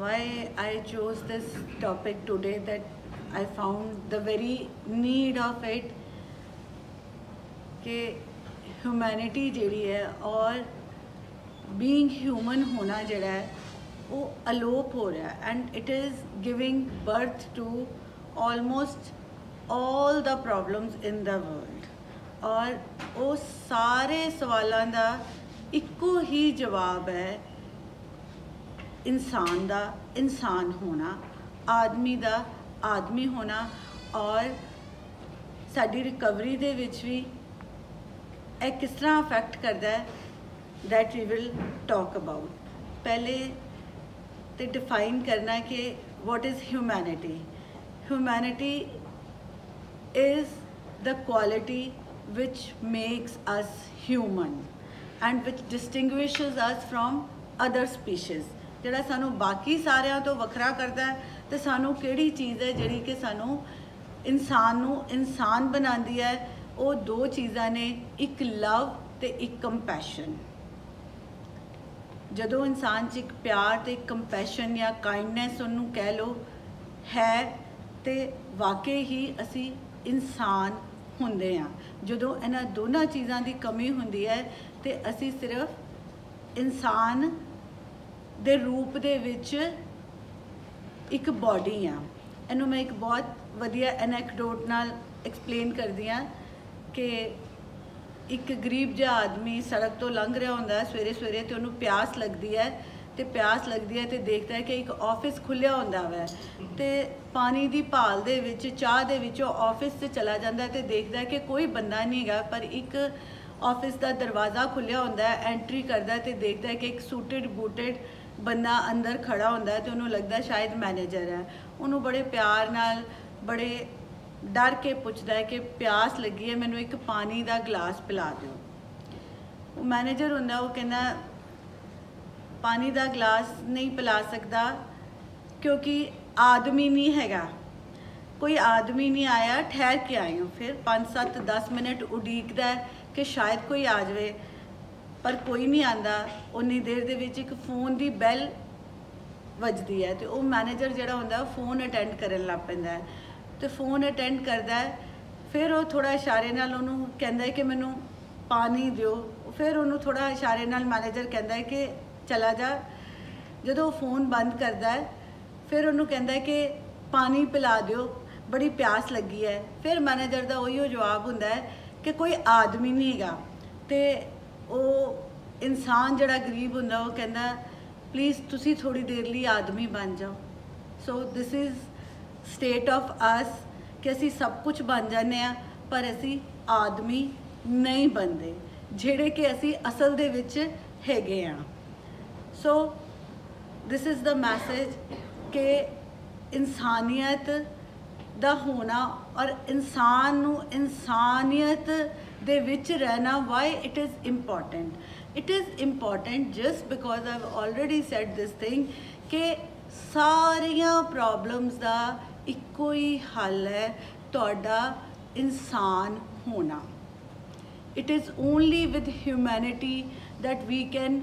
why I chose this topic today that I found the very need of it कि humanity ਜਿਹੜੀ ਹੈ ਔਰ being human ਹੋਣਾ ਜਿਹੜਾ ਹੈ ਉਹ ਅਲੋਪ ਹੋ ਰਿਹਾ and it is giving birth to almost all the problems in the world ਔਰ ਉਹ ਸਾਰੇ ਸਵਾਲਾਂ ਦਾ ਇੱਕੋ ਹੀ ਜਵਾਬ ਹੈ ਇਨਸਾਨ ਦਾ ਇਨਸਾਨ ਹੋਣਾ ਆਦਮੀ ਦਾ ਆਦਮੀ ਹੋਣਾ ਔਰ ਸਾਡੀ ਰਿਕਵਰੀ ਦੇ ਵਿੱਚ ਵੀ ਇਹ ਕਿਸ ਤਰ੍ਹਾਂ ਅਫੈਕਟ ਕਰਦਾ ਹੈ that we will talk about ਪਹਿਲੇ ਤੇ ਡਿਫਾਈਨ ਕਰਨਾ ਕਿ what is humanity humanity is the quality which makes us human and which distinguishes us from other species ਜਿਹੜਾ ਸਾਨੂੰ ਬਾਕੀ ਸਾਰਿਆਂ ਤੋਂ ਵੱਖਰਾ ਕਰਦਾ ਹੈ ਤੇ ਸਾਨੂੰ ਕਿਹੜੀ ਚੀਜ਼ ਹੈ ਜਿਹੜੀ ਕਿ ਸਾਨੂੰ ਇਨਸਾਨ ਨੂੰ ਇਨਸਾਨ ਬਣਾਉਂਦੀ ਹੈ, ਉਹ ਦੋ ਚੀਜ਼ਾਂ ਨੇ, ਇੱਕ ਲਵ ਤੇ ਇੱਕ ਕੰਪੈਸ਼ਨ ਜਦੋਂ ਇਨਸਾਨ 'ਚ ਇੱਕ ਪਿਆਰ ਤੇ ਇੱਕ ਕੰਪੈਸ਼ਨ ਜਾਂ ਕਾਈਂਡਨੈਸ ਉਹਨੂੰ ਕਹਿ ਲੋ ਹੈ, ਤੇ ਵਾਕਈ ਹੀ ਅਸੀਂ ਇਨਸਾਨ ਹੁੰਦੇ ਆ ਜਦੋਂ ਇਹਨਾਂ ਦੋਨਾਂ ਚੀਜ਼ਾਂ ਦੀ ਕਮੀ ਹੁੰਦੀ ਹੈ, ਤੇ ਅਸੀਂ ਸਿਰਫ ਇਨਸਾਨ ਦੇ ਰੂਪ ਦੇ ਵਿੱਚ ਇੱਕ ਬਾਡੀ ਆ। ਇਹਨੂੰ ਮੈਂ ਇੱਕ ਬਹੁਤ ਵਧੀਆ ਐਨੈਕਡੋਟ ਨਾਲ ਐਕਸਪਲੇਨ ਕਰਦੀ ਆ ਕਿ ਇੱਕ ਗਰੀਬ ਜਿਹਾ ਆਦਮੀ ਸੜਕ ਤੋਂ ਲੰਘ ਰਿਹਾ ਹੁੰਦਾ ਹੈ ਸਵੇਰੇ ਸਵੇਰੇ ਤੇ ਉਹਨੂੰ ਪਿਆਸ ਲੱਗਦੀ ਹੈ ਤੇ ਪਿਆਸ ਲੱਗਦੀ ਹੈ ਤੇ ਦੇਖਦਾ ਹੈ ਕਿ ਇੱਕ ਆਫਿਸ ਖੁੱਲਿਆ ਹੁੰਦਾ ਵੈ। ਤੇ ਪਾਣੀ ਦੀ ਭਾਲ ਦੇ ਵਿੱਚ, ਚਾਹ ਦੇ ਵਿੱਚ ਉਹ ਆਫਿਸ ਤੇ ਚਲਾ ਜਾਂਦਾ ਹੈ ਤੇ ਦੇਖਦਾ ਹੈ ਕਿ ਕੋਈ ਬੰਦਾ ਨਹੀਂ ਹੈਗਾ, ਪਰ ਇੱਕ ਆਫਿਸ ਦਾ ਦਰਵਾਜ਼ਾ ਖੁੱਲਿਆ ਹੁੰਦਾ ਹੈ ਐਂਟਰੀ ਕਰਦਾ ਹੈ ਤੇ ਦੇਖਦਾ ਹੈ ਕਿ ਇੱਕ ਸੂਟਡ ਬੂਟਡ ਬੰਦਾ ਅੰਦਰ ਖੜਾ ਹੁੰਦਾ ਹੈ ਤੇ ਉਹਨੂੰ ਲੱਗਦਾ ਸ਼ਾਇਦ ਮੈਨੇਜਰ ਹੈ। ਉਹਨੂੰ ਬੜੇ ਪਿਆਰ ਨਾਲ, ਬੜੇ ਡਰ ਕੇ ਪੁੱਛਦਾ ਹੈ ਕਿ ਪਿਆਸ ਲੱਗੀ ਹੈ, ਮੈਨੂੰ ਇੱਕ ਪਾਣੀ ਦਾ ਗਲਾਸ ਪਿਲਾ ਦਿਓ। ਉਹ ਮੈਨੇਜਰ ਹੁੰਦਾ, ਉਹ ਕਹਿੰਦਾ, ਪਾਣੀ ਦਾ ਗਲਾਸ ਨਹੀਂ ਪਿਲਾ ਸਕਦਾ ਕਿਉਂਕਿ ਆਦਮੀ ਨਹੀਂ ਹੈਗਾ। ਕੋਈ ਆਦਮੀ ਨਹੀਂ ਆਇਆ, ਠਹਿਰ ਕੇ ਆਏ ਹਾਂ। ਫਿਰ 5 7 10 ਮਿੰਟ ਉਡੀਕਦਾ ਕਿ ਸ਼ਾਇਦ ਕੋਈ ਆ ਜਾਵੇ। ਪਰ ਕੋਈ ਨਹੀਂ ਆਂਦਾ। ਉਨੀ ਦੇਰ ਦੇ ਵਿੱਚ ਇੱਕ ਫੋਨ ਦੀ ਬੈਲ ਵੱਜਦੀ ਹੈ ਤੇ ਉਹ ਮੈਨੇਜਰ ਜਿਹੜਾ ਹੁੰਦਾ, ਉਹ ਫੋਨ ਅਟੈਂਡ ਕਰਨ ਲੱਗ ਪੈਂਦਾ ਹੈ। ਤੇ ਫੋਨ ਅਟੈਂਡ ਕਰਦਾ ਹੈ, ਫਿਰ ਉਹ ਥੋੜਾ ਇਸ਼ਾਰੇ ਨਾਲ ਉਹਨੂੰ ਕਹਿੰਦਾ ਹੈ ਕਿ ਮੈਨੂੰ ਪਾਣੀ ਦਿਓ। ਫਿਰ ਉਹਨੂੰ ਥੋੜਾ ਇਸ਼ਾਰੇ ਨਾਲ ਮੈਨੇਜਰ ਕਹਿੰਦਾ ਹੈ ਕਿ ਚਲਾ ਜਾ। ਜਦੋਂ ਉਹ ਫੋਨ ਬੰਦ ਕਰਦਾ ਹੈ, ਫਿਰ ਉਹਨੂੰ ਕਹਿੰਦਾ ਹੈ ਕਿ ਪਾਣੀ ਪਿਲਾ ਦਿਓ, ਬੜੀ ਪਿਆਸ ਲੱਗੀ ਹੈ। ਫਿਰ ਮੈਨੇਜਰ ਦਾ ਉਹੀ ਜਵਾਬ ਹੁੰਦਾ ਹੈ ਕਿ ਕੋਈ ਆਦਮੀ ਨਹੀਂ ਹੈਗਾ। ਤੇ ਉਹ ਇਨਸਾਨ ਜਿਹੜਾ ਗਰੀਬ ਹੁੰਦਾ, ਉਹ ਕਹਿੰਦਾ ਪਲੀਜ਼ ਤੁਸੀਂ ਥੋੜੀ ਦੇਰ ਲਈ ਆਦਮੀ ਬਣ ਜਾਓ। So this is state of us ਕਿ ਅਸੀਂ ਸਭ ਕੁਝ ਬਣ ਜਾਂਦੇ ਆ ਪਰ ਅਸੀਂ ਆਦਮੀ ਨਹੀਂ ਬਣਦੇ, ਜਿਹੜੇ ਕਿ ਅਸੀਂ ਅਸਲ ਦੇ ਵਿੱਚ ਹੈਗੇ ਆ so this is the message ਕਿ ਇਨਸਾਨੀਅਤ ਦਾ ਹੋਣਾ ਔਰ ਇਨਸਾਨ ਨੂੰ ਇਨਸਾਨੀਅਤ ਦੇ ਵਿੱਚ ਰਹਿਣਾ why it is important it is important just because I've already said this thing ਕਿ ਸਾਰੀਆਂ ਪ੍ਰੋਬਲਮਸ ਦਾ ਇੱਕੋ ਹੀ ਹੱਲ ਹੈ ਤੁਹਾਡਾ ਇਨਸਾਨ ਹੋਣਾ। It is only with humanity that we can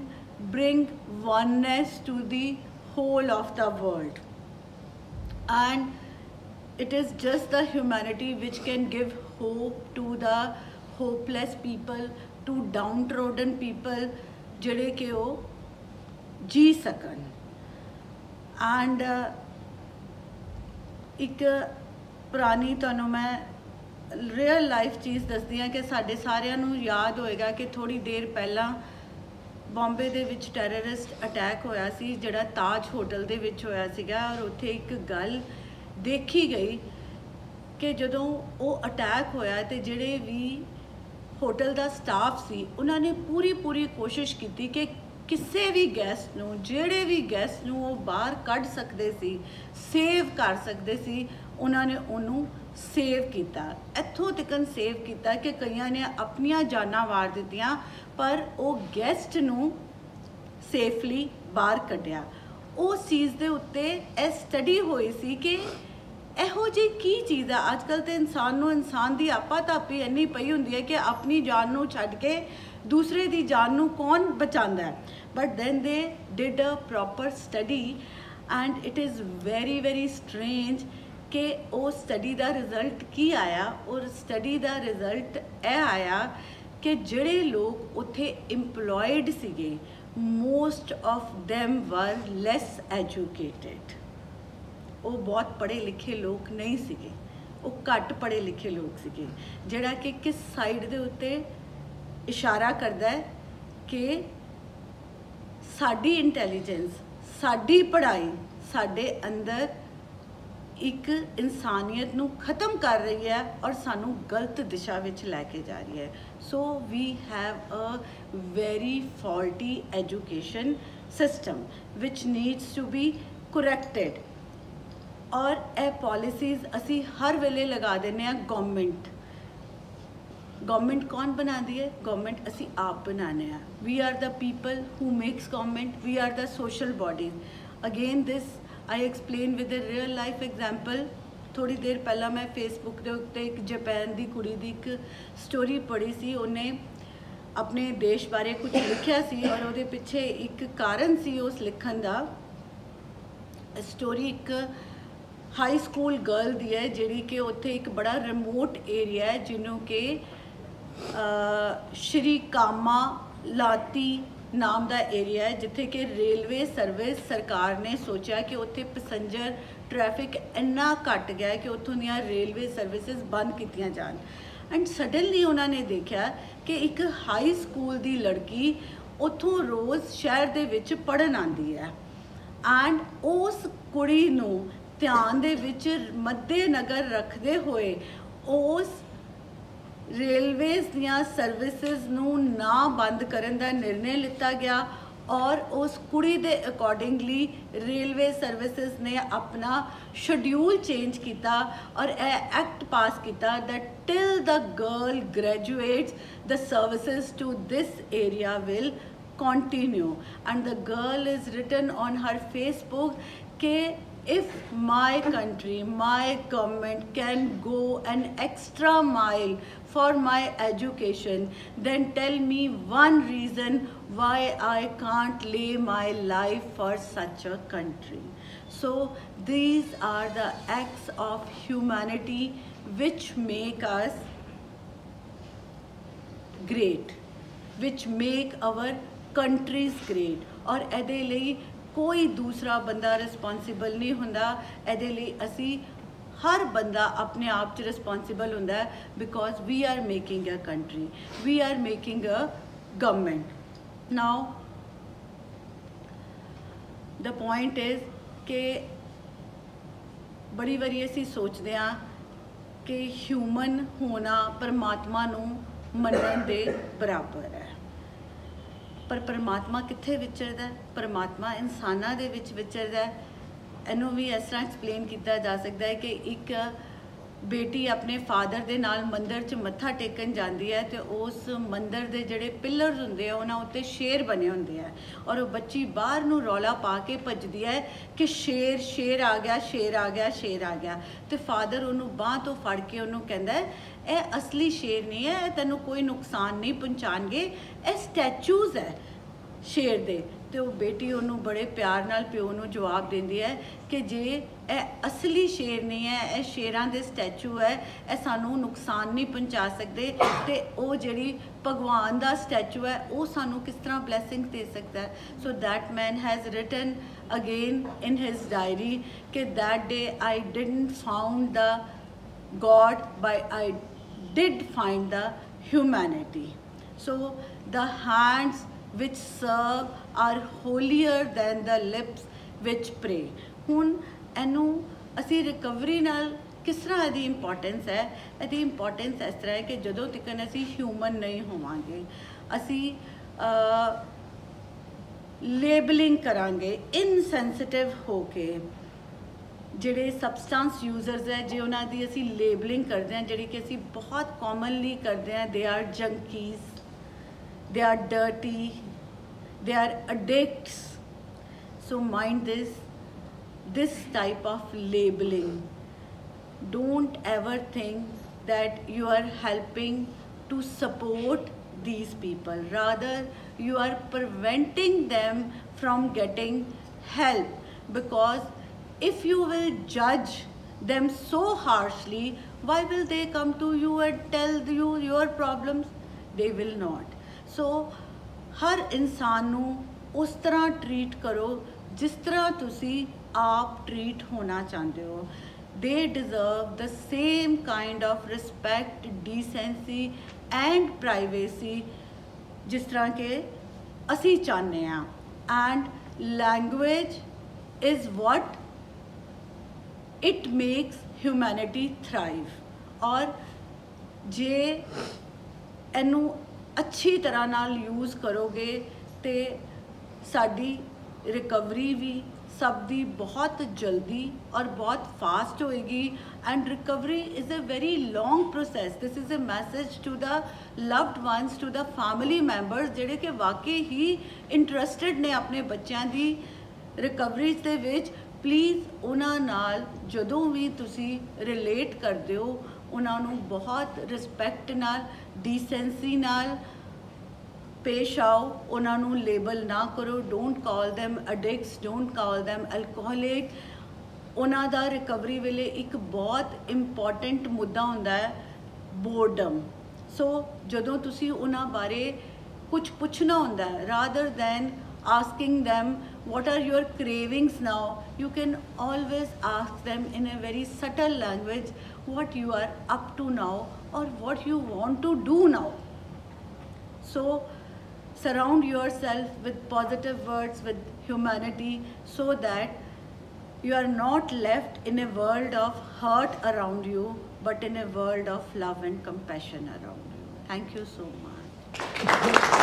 bring oneness to the whole of the world and it is just the humanity which can give hope to the hopeless people, to downtrodden people ਜਿਹੜੇ ਕਿ ਉਹ ਜੀ ਸਕਣ and ਇੱਕ ਪੁਰਾਣੀ ਤੁਹਾਨੂੰ ਮੈਂ real life ਚੀਜ਼ ਦੱਸਦੀ ਆ ਕਿ ਸਾਡੇ ਸਾਰਿਆਂ ਨੂੰ ਯਾਦ ਹੋਏਗਾ ਕਿ ਥੋੜੀ ਦੇਰ ਪਹਿਲਾਂ ਬੰਬੇ ਦੇ ਵਿੱਚ ਟੈਰਰਿਸਟ ਅਟੈਕ ਹੋਇਆ ਸੀ ਜਿਹੜਾ ਤਾਜ ਹੋਟਲ ਦੇ ਵਿੱਚ ਹੋਇਆ ਸੀਗਾ ਔਰ ਉੱਥੇ ਇੱਕ ਗੱਲ ਦੇਖੀ ਗਈ ਕਿ ਜਦੋਂ ਉਹ ਅਟੈਕ ਹੋਇਆ ਤੇ ਜਿਹੜੇ ਵੀ ਹੋਟਲ ਦਾ ਸਟਾਫ ਸੀ, ਉਹਨਾਂ ਨੇ ਪੂਰੀ ਪੂਰੀ ਕੋਸ਼ਿਸ਼ ਕੀਤੀ ਕਿ ਕਿਸੇ ਵੀ ਗੈਸਟ ਨੂੰ, ਜਿਹੜੇ ਵੀ ਗੈਸਟ ਨੂੰ ਉਹ ਬਾਹਰ ਕੱਢ ਸਕਦੇ ਸੀ ਸੇਵ ਕਰ ਸਕਦੇ ਸੀ, ਉਹਨਾਂ ਨੇ ਉਹਨੂੰ ਸੇਵ ਕੀਤਾ। ਇੱਥੋਂ ਤੱਕਨ ਸੇਵ ਕੀਤਾ ਕਿ ਕਈਆਂ ਨੇ ਆਪਣੀਆਂ ਜਾਨਾਂ ਵਾਰ ਦਿੱਤੀਆਂ, ਪਰ ਉਹ ਗੈਸਟ ਨੂੰ ਸੇਫਲੀ ਬਾਹਰ ਕੱਢਿਆ। ਉਸ ਚੀਜ਼ ਦੇ ਉੱਤੇ ਇਹ ਸਟੱਡੀ ਹੋਈ ਸੀ ਕਿ ਇਹੋ ਜੀ ਕੀ ਚੀਜ਼ ਆ? ਅੱਜ ਕੱਲ ਤੇ ਇਨਸਾਨ ਨੂੰ, ਇਨਸਾਨ ਦੀ ਆਪਾ ਤਾਪੀ ਇੰਨੀ ਪਈ ਹੁੰਦੀ ਹੈ ਕਿ ਆਪਣੀ ਜਾਨ ਨੂੰ ਛੱਡ ਕੇ ਦੂਸਰੇ ਦੀ ਜਾਨ ਨੂੰ ਕੌਣ ਬਚਾਉਂਦਾ ਹੈ? But then they did a proper study and it is very very strange ਕਿ ਉਹ ਸਟੱਡੀ ਦਾ ਰਿਜ਼ਲਟ ਕੀ ਆਇਆ? ਔਰ ਸਟੱਡੀ ਦਾ ਰਿਜ਼ਲਟ ਇਹ ਆਇਆ ਕਿ ਜਿਹੜੇ ਲੋਕ ਉੱਥੇ EMPLOYED ਸੀਗੇ ਮੋਸਟ ਆਫ them ਵਰ ਲੈਸ ਐਜੂਕੇਟਿਡ ਉਹ ਬਹੁਤ ਪੜ੍ਹੇ ਲਿਖੇ ਲੋਕ ਨਹੀਂ ਸੀਗੇ। ਉਹ ਘੱਟ ਪੜ੍ਹੇ ਲਿਖੇ ਲੋਕ ਸੀਗੇ, ਜਿਹੜਾ ਕਿ ਕਿਸ ਸਾਈਡ ਦੇ ਉੱਤੇ ਇਸ਼ਾਰਾ ਕਰਦਾ ਹੈ ਕਿ ਸਾਡੀ ਇੰਟੈਲੀਜੈਂਸ ਸਾਡੀ ਪੜ੍ਹਾਈ ਸਾਡੇ ਅੰਦਰ ਇੱਕ ਇਨਸਾਨੀਅਤ ਨੂੰ ਖਤਮ ਕਰ ਰਹੀ ਹੈ ਔਰ ਸਾਨੂੰ ਗਲਤ ਦਿਸ਼ਾ ਵਿੱਚ ਲੈ ਕੇ ਜਾ ਰਹੀ ਹੈ। So we have a very faulty education system which needs to be corrected ਔਰ ਇਹ ਪਾਲਿਸੀਜ਼ ਅਸੀਂ ਹਰ ਵੇਲੇ ਲਗਾ ਦਿੰਨੇ ਆ ਗਵਰਨਮੈਂਟ ਗਵਰਨਮੈਂਟ ਕੌਣ ਬਣਾਉਂਦੀ ਹੈ? ਗਵਰਨਮੈਂਟ ਅਸੀਂ ਆਪ ਬਣਾਉਂਦੇ ਆ we are the people who makes government we are the social bodies again this I explain with a real life example ਥੋੜੀ ਦੇਰ ਪਹਿਲਾਂ ਮੈਂ ਫੇਸਬੁੱਕ ਦੇ ਉੱਤੇ ਇੱਕ ਜਾਪਾਨ ਦੀ ਕੁੜੀ ਦੀ ਇੱਕ ਸਟੋਰੀ ਪੜ੍ਹੀ ਸੀ। ਉਹਨੇ ਆਪਣੇ ਦੇਸ਼ ਬਾਰੇ ਕੁਝ ਲਿਖਿਆ ਸੀ ਔਰ ਉਹਦੇ ਪਿੱਛੇ ਇੱਕ ਕਾਰਨ ਸੀ ਉਸ ਲਿਖਣ ਦਾ। ਸਟੋਰੀ ਇੱਕ ਹਾਈ ਸਕੂਲ ਗਰਲ ਦੀ ਹੈ, ਜਿਹੜੀ ਕਿ ਉੱਥੇ ਇੱਕ ਬੜਾ ਰਿਮੋਟ ਏਰੀਆ ਹੈ, ਜਿਹਨੂੰ ਕਿ ਸ਼੍ਰੀ ਕਾਮਾ ਲਾਤੀ ਨਾਮ ਦਾ ਏਰੀਆ ਹੈ, ਜਿੱਥੇ ਕਿ ਰੇਲਵੇ ਸਰਵਿਸ ਸਰਕਾਰ ਨੇ ਸੋਚਿਆ ਕਿ ਉੱਥੇ ਪੈਸੇਂਜਰ ਟ੍ਰੈਫਿਕ ਇੰਨਾ ਘਟ ਗਿਆ ਕਿ ਉੱਥੋਂ ਦੀਆਂ ਰੇਲਵੇ ਸਰਵਿਸਿਜ਼ ਬੰਦ ਕੀਤੀਆਂ ਜਾਣ। ਐਂਡ ਸਡਨਲੀ ਉਹਨਾਂ ਨੇ ਦੇਖਿਆ ਕਿ ਇੱਕ ਹਾਈ ਸਕੂਲ ਦੀ ਲੜਕੀ ਉੱਥੋਂ ਰੋਜ਼ ਸ਼ਹਿਰ ਦੇ ਵਿੱਚ ਪੜਨ ਆਂਦੀ ਹੈ। ਐਂਡ ਉਸ ਕੁੜੀ ਨੂੰ ਧਿਆਨ ਦੇ ਵਿੱਚ ਮੱਦੇ ਨਗਰ ਰੱਖਦੇ ਹੋਏ ਉਸ ਰੇਲਵੇਜ਼ ਦੀਆਂ ਸਰਵਿਸਿਜ਼ ਨੂੰ ਨਾ ਬੰਦ ਕਰਨ ਦਾ ਨਿਰਣੇ ਲਿੱਤਾ ਗਿਆ ਔਰ ਉਸ ਕੁੜੀ ਦੇ ਅਕੋਰਡਿੰਗਲੀ ਰੇਲਵੇ ਸਰਵਿਸਿਜ਼ ਨੇ ਆਪਣਾ ਸ਼ਡਿਊਲ ਚੇਂਜ ਕੀਤਾ ਔਰ ਇਹ ਐਕਟ ਪਾਸ ਕੀਤਾ that till the girl graduates the services to this area will continue and the girl is written on her facebook ke if my country my government can go an extra mile for my education then tell me one reason why i can't lay my life for such a country so these are the acts of humanity which make us great which make our countries great ਔਰ ਇਹਦੇ ਲਈ ਕੋਈ ਦੂਸਰਾ ਬੰਦਾ responsible ਨਹੀਂ ਹੁੰਦਾ ਇਹਦੇ ਲਈ ਅਸੀਂ ਹਰ ਬੰਦਾ ਆਪਣੇ ਆਪ 'ਚ ਰਿਸਪੌਂਸਿਬਲ ਹੁੰਦਾ ਹੈ because we are making a country we are making a government now the point is ਕਿ ਬੜੀ ਵਾਰੀ ਅਸੀਂ ਸੋਚਦੇ ਆ ਕਿ ਹਿਊਮਨ ਹੋਣਾ ਪਰਮਾਤਮਾ ਨੂੰ ਮੰਨਣ ਦੇ ਬਰਾਬਰ ਹੈ ਪਰ ਪਰਮਾਤਮਾ ਕਿੱਥੇ ਵਿਚਰਦਾ ਹੈ ਪਰਮਾਤਮਾ ਇਨਸਾਨਾਂ ਦੇ ਵਿੱਚ ਵਿਚਰਦਾ ਹੈ ਇਹਨੂੰ ਵੀ ਇਸ ਤਰ੍ਹਾਂ ਐਕਸਪਲੇਨ ਕੀਤਾ ਜਾ ਸਕਦਾ ਹੈ ਕਿ ਇੱਕ ਬੇਟੀ ਆਪਣੇ ਫਾਦਰ ਦੇ ਨਾਲ ਮੰਦਰ 'ਚ ਮੱਥਾ ਟੇਕਣ ਜਾਂਦੀ ਹੈ ਤੇ ਉਸ ਮੰਦਰ ਦੇ ਜਿਹੜੇ ਪਿਲਰਸ ਹੁੰਦੇ ਆ, ਉਹਨਾਂ ਉੱਤੇ ਸ਼ੇਰ ਬਣੇ ਹੁੰਦੇ ਆ ਔਰ ਉਹ ਬੱਚੀ ਬਾਹਰ ਨੂੰ ਰੌਲਾ ਪਾ ਕੇ ਭੱਜਦੀ ਹੈ ਕਿ ਸ਼ੇਰ ਸ਼ੇਰ ਆ ਗਿਆ, ਸ਼ੇਰ ਆ ਗਿਆ, ਸ਼ੇਰ ਆ ਗਿਆ ਤੇ ਫਾਦਰ ਉਹਨੂੰ ਬਾਹ ਤੋਂ ਫੜ ਕੇ ਉਹਨੂੰ ਕਹਿੰਦਾ ਇਹ ਅਸਲੀ ਸ਼ੇਰ ਨਹੀਂ ਹੈ ਤੈਨੂੰ ਕੋਈ ਨੁਕਸਾਨ ਨਹੀਂ ਪਹੁੰਚਾਣਗੇ, ਇਹ ਸਟੈਚੂਜ਼ ਹੈ ਸ਼ੇਰ ਦੇ। ਤੇ ਉਹ ਬੇਟੀ ਉਹਨੂੰ ਬੜੇ ਪਿਆਰ ਨਾਲ ਪਿਓ ਨੂੰ ਜਵਾਬ ਦਿੰਦੀ ਹੈ ਕਿ ਜੇ ਇਹ ਅਸਲੀ ਸ਼ੇਰ ਨਹੀਂ ਹੈ, ਇਹ ਸ਼ੇਰਾਂ ਦੇ ਸਟੈਚੂ ਹੈ, ਇਹ ਸਾਨੂੰ ਨੁਕਸਾਨ ਨਹੀਂ ਪਹੁੰਚਾ ਸਕਦੇ ਤੇ ਉਹ ਜਿਹੜੀ ਭਗਵਾਨ ਦਾ ਸਟੈਚੂ ਹੈ, ਉਹ ਸਾਨੂੰ ਕਿਸ ਤਰ੍ਹਾਂ ਬਲੇਸਿੰਗ ਦੇ ਸਕਦਾ ਹੈ so that man has written again in his diary ਕਿ that day I didn't found the god by I did find the humanity. So the hands which serve, are holier than the lips which pray. ਹੁਣ ਇਹਨੂੰ ਅਸੀਂ recovery ਨਾਲ ਕਿਸ ਤਰ੍ਹਾਂ ਇਹਦੀ importance ਹੈ ਇਹਦੀ ਇੰਪੋਰਟੈਂਸ ਇਸ ਤਰ੍ਹਾਂ ਹੈ ਕਿ ਜਦੋਂ ਤੱਕ ਅਸੀਂ ਹਿਊਮਨ ਨਹੀਂ ਹੋਵਾਂਗੇ, ਅਸੀਂ ਲੇਬਲਿੰਗ ਕਰਾਂਗੇ ਇਨਸੈਂਸਿਟਿਵ ਹੋ ਕੇ ਜਿਹੜੇ ਸਬਸਟੈਂਸ ਯੂਜ਼ਰਸ ਹੈ, ਜੇ ਉਹਨਾਂ ਦੀ ਅਸੀਂ ਲੇਬਲਿੰਗ ਕਰਦੇ ਹਾਂ, ਜਿਹੜੀ ਕਿ ਅਸੀਂ ਬਹੁਤ ਕਾਮਨਲੀ ਕਰਦੇ ਹਾਂ they are junkies they are dirty, they are addicts. So mind this, this type of labeling. Don't ever think that you are helping to support these people. Rather, you are preventing them from getting help because if you will judge them so harshly, why will they come to you and tell you your problems? They will not. So ਹਰ ਇਨਸਾਨ ਨੂੰ ਉਸ ਤਰ੍ਹਾਂ treat ਕਰੋ, ਜਿਸ ਤਰ੍ਹਾਂ ਤੁਸੀਂ ਆਪ treat ਹੋਣਾ ਚਾਹੁੰਦੇ ਹੋ। They deserve the same kind of respect, decency and privacy ਜਿਸ ਤਰ੍ਹਾਂ ਕਿ ਅਸੀਂ ਚਾਹੁੰਦੇ ਆ and language is what it makes humanity thrive ਔਰ ਜੇ ਇਹਨੂੰ ਅੱਛੀ ਤਰ੍ਹਾਂ ਨਾਲ ਯੂਜ਼ ਕਰੋਗੇ ਤੇ ਸਾਡੀ ਰਿਕਵਰੀ ਵੀ ਸਭ ਦੀ ਬਹੁਤ ਜਲਦੀ ਔਰ ਬਹੁਤ ਫਾਸਟ ਹੋਏਗੀ and recovery is a very long process this is a message to the loved ones to the family members ਜਿਹੜੇ ਕਿ ਵਾਕਈ ਹੀ ਇੰਟਰਸਟਿਡ ਨੇ ਆਪਣੇ ਬੱਚਿਆਂ ਦੀ ਰਿਕਵਰੀ ਦੇ ਵਿੱਚ। ਪਲੀਜ਼ ਉਹਨਾਂ ਨਾਲ ਜਦੋਂ ਵੀ ਤੁਸੀਂ ਰਿਲੇਟ ਕਰਦੇ ਹੋ ਉਹਨਾਂ ਨੂੰ ਬਹੁਤ ਰਿਸਪੈਕਟ ਨਾਲ ਡੀਸੈਂਸੀ ਨਾਲ ਪੇਸ਼ ਆਓ, ਉਹਨਾਂ ਨੂੰ ਲੇਬਲ ਨਾ ਕਰੋ don't call them addicts don't call them alcoholic ਉਹਨਾਂ ਦਾ ਰਿਕਵਰੀ ਵੇਲੇ ਇੱਕ ਬਹੁਤ ਇੰਪੋਰਟੈਂਟ ਮੁੱਦਾ ਹੁੰਦਾ ਹੈ ਬੋਰਡਮ ਸੋ ਜਦੋਂ ਤੁਸੀਂ ਉਹਨਾਂ ਬਾਰੇ ਕੁਝ ਪੁੱਛਣਾ ਹੁੰਦਾ ਹੈ rather than asking them what are your cravings now? You can always ask them in a very subtle language what you are up to now or what you want to do now. So surround yourself with positive words with humanity so that you are not left in a world of hurt around you but in a world of love and compassion around you. Thank you so much